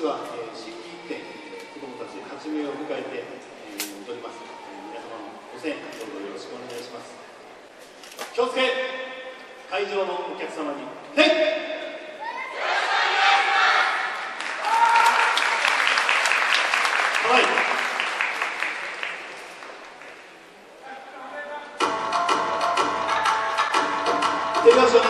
年は、えー、新規一点子どもたち8名を迎えて、えー、踊ります、えー、皆様のご声援どうぞよろしくお願いします。気をつけ会場のお客様に「へい!」手拍子お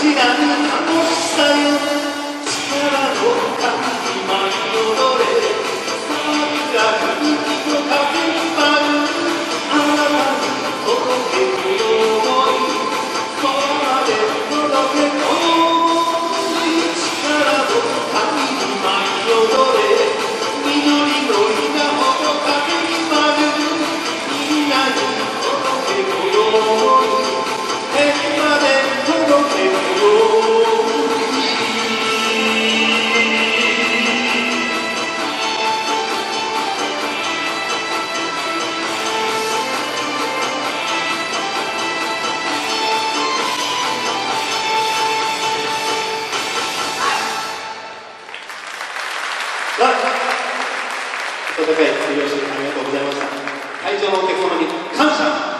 知らぬ楽しさよ温かい手拍子ありがとうございました。会場のお客様に感謝。